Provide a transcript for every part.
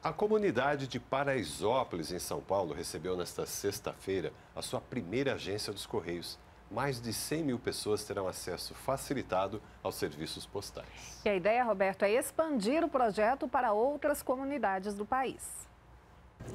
A comunidade de Paraisópolis, em São Paulo, recebeu nesta sexta-feira a sua primeira agência dos Correios. Mais de 100 mil pessoas terão acesso facilitado aos serviços postais. E a ideia, Roberto, é expandir o projeto para outras comunidades do país.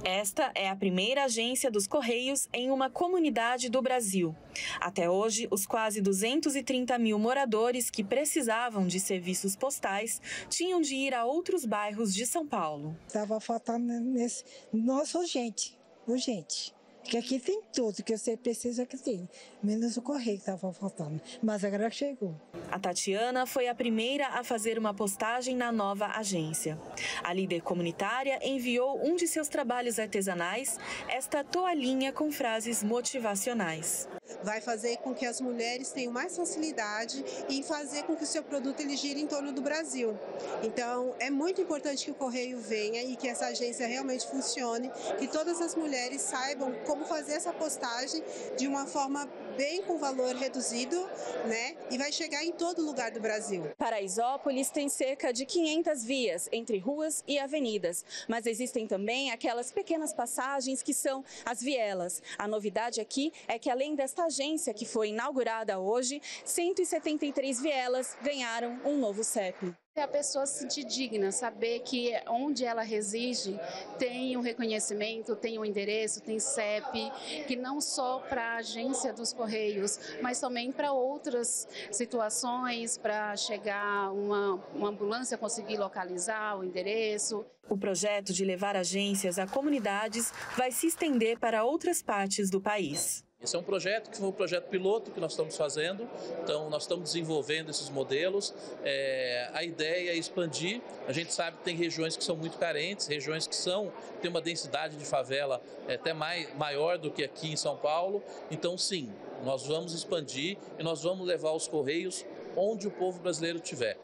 Esta é a primeira agência dos Correios em uma comunidade do Brasil. Até hoje, os quase 230 mil moradores que precisavam de serviços postais tinham de ir a outros bairros de São Paulo. Estava faltando nesse. Nossa, urgente, urgente. Porque aqui tem tudo que você precisa que tem, menos o correio que estava faltando. Mas agora chegou. A Tatiana foi a primeira a fazer uma postagem na nova agência. A líder comunitária enviou um de seus trabalhos artesanais, esta toalhinha com frases motivacionais. Vai fazer com que as mulheres tenham mais facilidade em fazer com que o seu produto ele gire em torno do Brasil. Então, é muito importante que o correio venha e que essa agência realmente funcione, que todas as mulheres saibam como fazer essa postagem de uma forma bem com valor reduzido, né? E vai chegar em todo lugar do Brasil. Paraisópolis tem cerca de 500 vias entre ruas e avenidas, mas existem também aquelas pequenas passagens que são as vielas. A novidade aqui é que além desta agência que foi inaugurada hoje, 173 vielas ganharam um novo CEP. É a pessoa se sentir digna, saber que onde ela reside tem um reconhecimento, tem um endereço, tem CEP, que não só para a agência dos Correios, mas também para outras situações, para chegar uma, uma ambulância conseguir localizar o endereço. O projeto de levar agências a comunidades vai se estender para outras partes do país. Esse é um projeto que foi um projeto piloto que nós estamos fazendo, então nós estamos desenvolvendo esses modelos. É, a ideia é expandir. A gente sabe que tem regiões que são muito carentes, regiões que são têm uma densidade de favela é, até mais, maior do que aqui em São Paulo. Então, sim, nós vamos expandir e nós vamos levar os correios onde o povo brasileiro estiver.